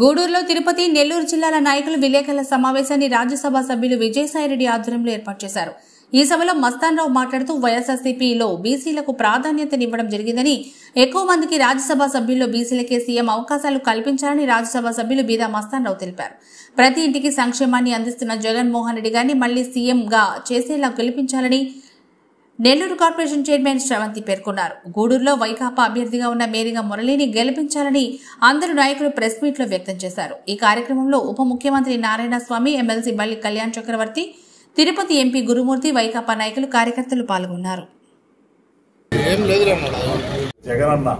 గూడూరులో తిరుపతి నెల్లూరు జిల్లాల నాయకులు విలేకరుల సమావేశాన్ని రాజ్యసభ సభ్యులు విజయసాయిరెడ్డి ఆధ్వర్యంలో ఏర్పాటు చేశారు. ఈ సభలో మస్తాన్రావు మాట్లాడుతూ వైఎస్ఆర్సీపీలో బీసీలకు ప్రాధాన్యతనివ్వడం జరిగిందని ఎక్కువ మందికి రాజ్యసభ సభ్యుల్లో బీసీలకే సీఎం అవకాశాలు కల్పించాలని రాజ్యసభ సభ్యులు బీదా మస్తాన్రావు తెలిపారు. ప్రతి ఇంటికి సంక్షేమాన్ని అందిస్తున్న జగన్మోహన్ రెడ్డి గారిని మళ్ళీ సీఎంగా చేసేలా గెలిపించాలని నెల్లూరు కార్పొరేషన్ చైర్మన్ శ్రవంతి పేర్కొన్నారు. గూడూరులో వైకాపా అభ్యర్థిగా ఉన్న మేరిగా మురళిని గెలిపించాలని అందరు నాయకులు ప్రెస్ మీట్లో వ్యక్తం చేశారు. ఈ కార్యక్రమంలో ఉప ముఖ్యమంత్రి నారాయణ స్వామి ఎమ్మెల్సీ బల్లి కళ్యాణ్ చక్రవర్తి తిరుపతి ఎంపీ గురుమూర్తి వైకాపా నాయకులు కార్యకర్తలు పాల్గొన్నారు. జగనన్న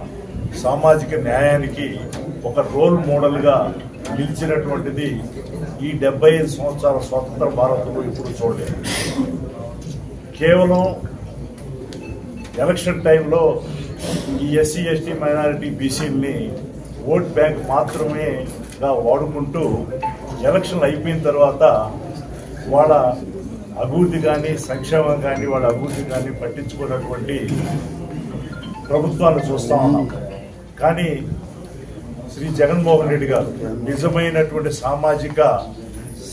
సామాజిక న్యాయానికి ఒక రోల్ మోడల్గా నిలిచినటువంటిది ఈ డెబ్బై ఐదు సంవత్సరాల స్వతంత్ర భారత్లో ఇప్పుడు చూడలేదు. కేవలం ఎలక్షన్ టైంలో ఈ ఎస్సీ ఎస్టీ మైనారిటీ బీసీలని ఓట్ బ్యాంక్ మాత్రమేగా వాడుకుంటూ ఎలక్షన్లు అయిపోయిన తర్వాత వాళ్ళ అభివృద్ధి కానీ సంక్షేమం కానీ వాళ్ళ అభివృద్ధి కానీ పట్టించుకున్నటువంటి ప్రభుత్వాన్ని చూస్తా ఉన్నాం. కానీ శ్రీ జగన్మోహన్ రెడ్డి గారు నిజమైనటువంటి సామాజిక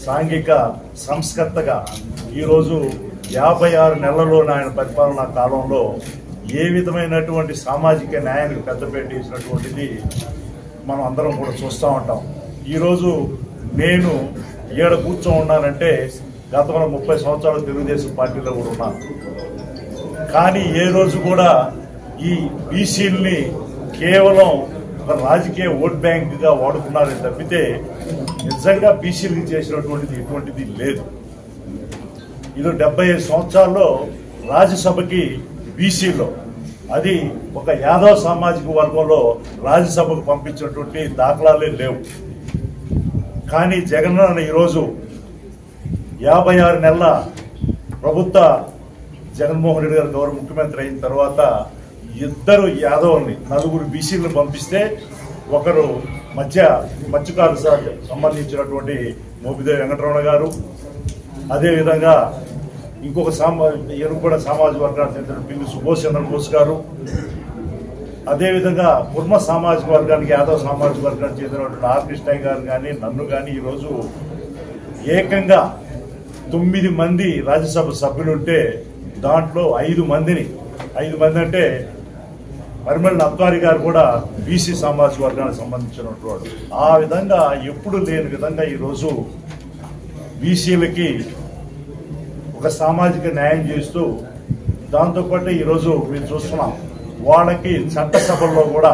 సాంఘిక సంస్కర్తగా ఈరోజు యాభై ఆరు నెలల్లో ఆయన పరిపాలనా కాలంలో ఏ విధమైనటువంటి సామాజిక న్యాయానికి పెద్దపేట ఇచ్చినటువంటిది మనం అందరం కూడా చూస్తూ ఉంటాం. ఈరోజు నేను ఏడ కూర్చో ఉన్నానంటే గతంలో ముప్పై సంవత్సరాలు తెలుగుదేశం పార్టీలో కూడా ఉన్నాను. కానీ ఏ రోజు కూడా ఈ బీసీల్ని కేవలం ఒక రాజకీయ ఓట్ బ్యాంక్గా వాడుకున్నారని తప్పితే నిజంగా బీసీలకి చేసినటువంటిది ఎటువంటిది లేదు. ఇది డెబ్బై ఐదు సంవత్సరాల్లో రాజ్యసభకి బీసీలో అది ఒక యాదవ సామాజిక వర్గంలో రాజ్యసభకు పంపించినటువంటి దాఖలాలే లేవు. కానీ జగన్ ఈరోజు యాభై ఆరు నెలల ప్రభుత్వ జగన్మోహన్ రెడ్డి గారు గౌరవ ముఖ్యమంత్రి అయిన తర్వాత ఇద్దరు యాదవుల్ని నలుగురు బీసీలను పంపిస్తే ఒకరు మధ్య మత్స్యకారు సంబంధించినటువంటి మోపిదేవి వెంకటరమణ గారు అదేవిధంగా ఇంకొక సామా కూడా సామాజిక వర్గానికి చెందిన పిల్లి సుభాష్ చంద్రబోస్ గారు. అదేవిధంగా కుర్మ సామాజిక వర్గానికి యాదవ్ సామాజిక వర్గానికి చెందినటువంటి ఆర్ కృష్ణయ్య గారు కానీ నన్ను కానీ ఈరోజు ఏకంగా తొమ్మిది మంది రాజ్యసభ సభ్యులుంటే దాంట్లో ఐదు మందిని ఐదు మంది అంటే పరిమళ అబ్దారి గారు కూడా బీసీ సామాజిక వర్గానికి సంబంధించినటువంటి వాడు. ఆ విధంగా ఎప్పుడు లేని విధంగా ఈరోజు బీసీలకి ఒక సామాజిక న్యాయం చేస్తూ దాంతోపాటు ఈరోజు మేము చూస్తున్నాం వాళ్ళకి చట్టసభల్లో కూడా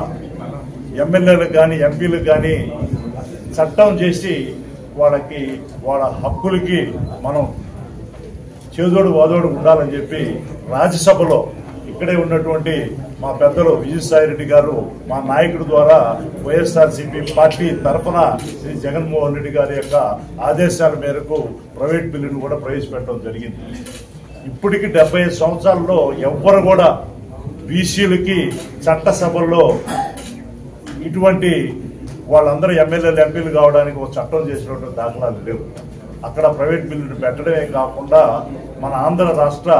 ఎమ్మెల్యేలకు కానీ ఎంపీలకు కానీ చట్టం చేసి వాళ్ళకి వాళ్ళ హక్కులకి మనం చేదోడు వాదోడు ఉండాలని చెప్పి రాజ్యసభలో ఇక్కడే ఉన్నటువంటి మా పెద్దలు విజయసాయి రెడ్డి గారు మా నాయకుడి ద్వారా వైఎస్ఆర్సీపీ పార్టీ తరఫున శ్రీ జగన్మోహన్ రెడ్డి గారి యొక్క ఆదేశాల మేరకు ప్రైవేట్ బిల్లును కూడా ప్రవేశపెట్టడం జరిగింది. ఇప్పటికి డెబ్బై ఐదు సంవత్సరాల్లో ఎవ్వరు కూడా బీసీలకి చట్టసభల్లో ఇటువంటి వాళ్ళందరూ ఎమ్మెల్యేలు ఎంపీలు కావడానికి ఒక చట్టం చేసినటువంటి దాఖలాలు లేవు. అక్కడ ప్రైవేట్ బిల్లును పెట్టడమే కాకుండా మన ఆంధ్ర రాష్ట్ర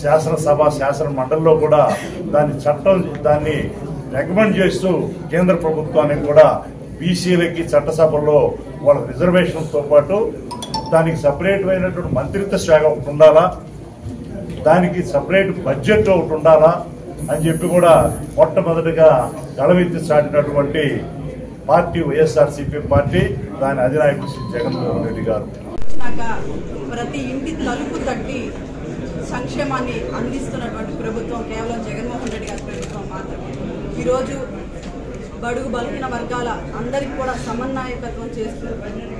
శాసనసభ శాసన మండలిలో కూడా దాని చట్టం దాన్ని రికమెండ్ చేస్తూ కేంద్ర ప్రభుత్వానికి కూడా బీసీలకి చట్టసభల్లో వాళ్ళ రిజర్వేషన్తో పాటు దానికి సపరేట్ అయినటువంటి మంత్రిత్వ శాఖ ఒకటి ఉండాలా? దానికి సపరేట్ బడ్జెట్ ఒకటి ఉండాలా? అని చెప్పి కూడా మొట్టమొదటిగా గళవెత్తి చాటినటువంటి పార్టీ వైఎస్ఆర్సీపీ పార్టీ దాని అధినాయకుడు శ్రీ జగన్మోహన్ రెడ్డి గారు. వచ్చినాక ప్రతి ఇంటి తలుపు తట్టి సంక్షేమాన్ని అందిస్తున్నటువంటి ప్రభుత్వం కేవలం జగన్మోహన్ రెడ్డి గారి ప్రభుత్వం మాత్రమే. ఈరోజు బడుగు బలహీన వర్గాల అందరికి కూడా సమన్వయకత్వం చేస్తూ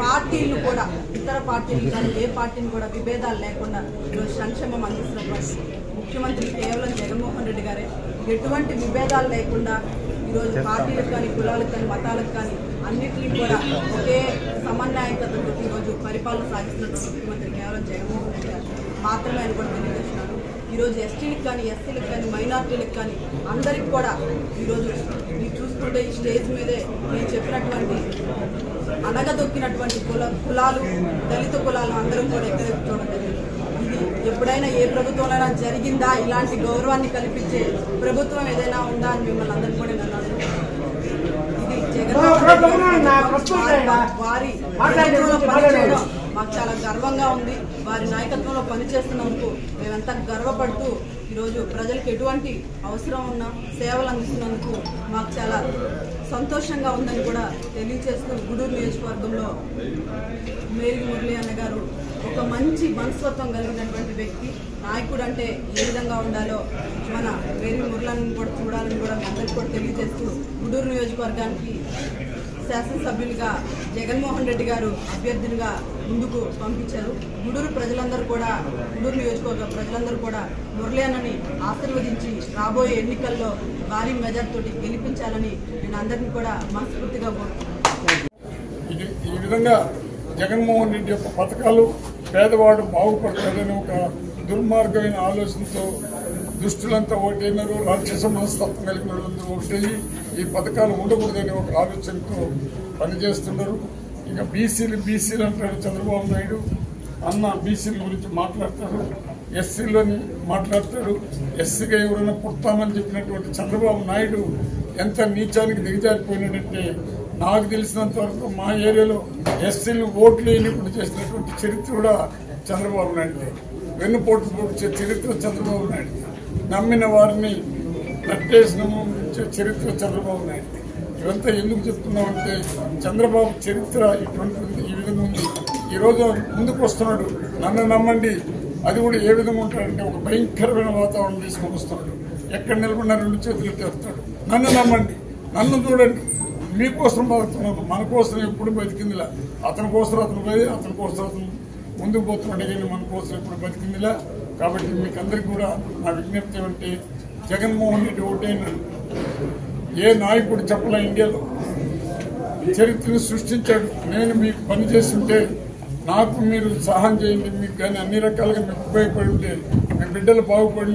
పార్టీలు కూడా ఇతర పార్టీలు కానీ ఏ పార్టీని కూడా విభేదాలు లేకుండా ఈరోజు సంక్షేమం అందిస్తున్నటువంటి ముఖ్యమంత్రి కేవలం జగన్మోహన్ రెడ్డి గారే. ఎటువంటి విభేదాలు లేకుండా ఈరోజు పార్టీలకు కానీ కులాలకు కానీ మతాలకు కానీ అన్నింటినీ కూడా ఒకే సమన్వయకతతో ఈరోజు పరిపాలన సాగిస్తున్నటువంటి ముఖ్యమంత్రి కేవలం జగన్మోహన్ రెడ్డి గారు మాత్రమే అని కూడా తెలియజేస్తున్నారు. ఈరోజు ఎస్టీలకు కానీ ఎస్సీలకు కానీ మైనార్టీలకు కానీ అందరికి కూడా ఈరోజు మీరు చూసుకుంటే ఈ స్టేజ్ మీదే నేను చెప్పినటువంటి అనగదొక్కినటువంటి కుల కులాలు దళిత కులాలు అందరం కూడా ఎక్కడ చూడడం ఇది ఎప్పుడైనా ఏ ప్రభుత్వంలో జరిగిందా? ఇలాంటి గౌరవాన్ని కల్పించే ప్రభుత్వం ఏదైనా ఉందా అని మిమ్మల్ని అందరికీ కూడా నన్ను అడుగుతున్నాను. ఇది జగన్ జగన్మోహన్ రెడ్డి గారి వారి- మాకు చాలా గర్వంగా ఉంది వారి నాయకత్వంలో పనిచేస్తున్నందుకు మేమెంత గర్వపడుతూ ఈరోజు ప్రజలకు ఎటువంటి అవసరం ఉన్నా సేవలు అందిస్తున్నందుకు మాకు చాలా సంతోషంగా ఉందని కూడా తెలియజేస్తూ గుడూరు నియోజకవర్గంలో మేరీ మురళి అన్న గారు ఒక మంచి మనస్తత్వం కలిగినటువంటి వ్యక్తి నాయకుడు అంటే ఏ విధంగా ఉండాలో మన వేరే మురళిని కూడా చూడాలని కూడా మీ అందరికీ కూడా తెలియజేస్తూ గుడూరు నియోజకవర్గానికి శాసనసభ్యులుగా జగన్మోహన్ రెడ్డి గారు అభ్యర్థులుగా ముందుకు పంపించారు. గుడూరు ప్రజలందరూ కూడా గుడూరు నియోజకవర్గ ప్రజలందరూ కూడా మురళి ఆశీర్వదించి రాబోయే ఎన్నికల్లో భారీ మెజార్టీతో గెలిపించాలని నేను అందరినీ కూడా మనస్ఫూర్తిగా కోరుతున్నాను ఈ విధంగా జగన్మోహన్ రెడ్డి యొక్క పథకాలు పేదవాడు బాగుపడతాడని ఒక దుర్మార్గమైన ఆలోచనతో దుష్టులంతా ఒకటైనారు రాక్షస మనస్తత్వం కలిగిన వాళ్ళందరూ ఈ పథకాలు ఉండకూడదనే ఒక ఆలోచనతో పనిచేస్తున్నారు. ఇక బీసీలు బీసీలు అంటాడు చంద్రబాబు నాయుడు. అన్న బీసీల గురించి మాట్లాడతాడు ఎస్సీలోని మాట్లాడతాడు ఎస్సీగా ఎవరైనా పుడతామని చెప్పినటువంటి చంద్రబాబు నాయుడు ఎంత నీచానికి దిగజారిపోయినాడంటే నాకు తెలిసినంత వరకు మా ఏరియాలో ఎస్సీలు ఓట్లు వేయకుండా చేసినటువంటి చరిత్ర కూడా చంద్రబాబు నాయుడు వెన్నుపోటు పొడిచే చరిత్ర చంద్రబాబు నాయుడు నమ్మిన వారిని నట్టేసిన చరిత్ర చంద్రబాబు నాయుడు ఇవంతా ఎందుకు చెప్తున్నామంటే చంద్రబాబు చరిత్ర ఇటువంటి ఈ విధంగా ఉంది. ఈరోజు ముందుకు వస్తున్నాడు. నన్ను నమ్మండి. అది కూడా ఏ విధంగా ఉంటాడంటే ఒక భయంకరమైన వాతావరణం తీసుకొని వస్తున్నాడు. ఎక్కడ నిలబడినా రెండు చేతులు తెస్తాడు నన్ను నమ్మండి. నన్ను చూడండి. మీకోసం మన కోసం ఎప్పుడు బతికిందిలా? అతని కోసం అతను పోయి అతని కోసం అతను ముందుకు పోతున్నాడు కానీ మన కోసం ఎప్పుడు బతికిందిలా? కాబట్టి మీకు అందరికి కూడా నా విజ్ఞప్తి ఏమంటే జగన్మోహన్ రెడ్డి ఒకటైన ఏ నాయకుడు చెప్పలే ఇండియాలో? చరిత్రను సృష్టించాడు. నేను మీకు పని చేస్తుంటే నాకు మీరు సహాయం చేయండి. మీకు కానీ అన్ని రకాలుగా మీకు ఉపయోగపడి ఉంటే మీ బిడ్డలు బాగుపడి